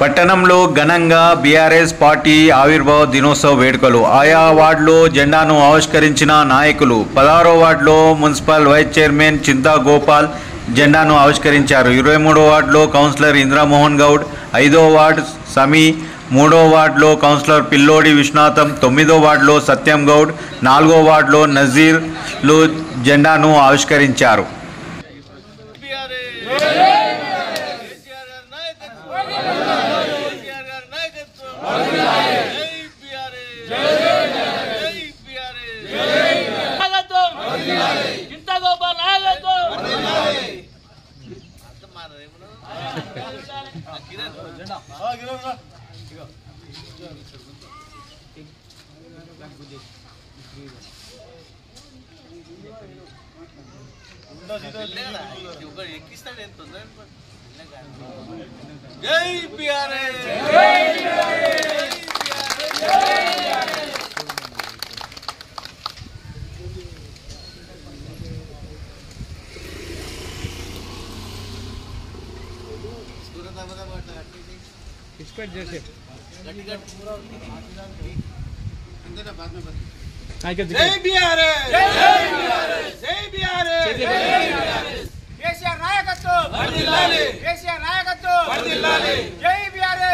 పట్టణంలో ఘనంగా BRS party ఆవిర్భావ దినోత్సవ వేడుకలు. ఆయా వార్డులో జెండాను ఆవిష్కరించిన నాయకులు పదహారో వార్డులో municipal vice chairman Chinta Gopal జెండాను ఆవిష్కరించారు. ఇరవై మూడో వార్డులో కౌన్సిలర్ ఇంద్రమోహన్ గౌడ్ ఐదో వార్డు సమీ మూడో వార్డులో కౌన్సిలర్ పిల్లోడి విశ్వనాథం తొమ్మిదో వార్డులో సత్యం గౌడ్ నాలుగో వార్డులో నజీర్లు జెండాను ఆవిష్కరించారు. చింతగోపాల్ నాయకత్వం జై బిఆర్ఏ జై బిఆర్ఏ జై బిఆర్ఏ కేసీఆర్ నాయకత్వం వర్ధిల్లాలి కేసీఆర్ నాయకత్వం వర్ధిల్లాలి జై బిఆర్ఏ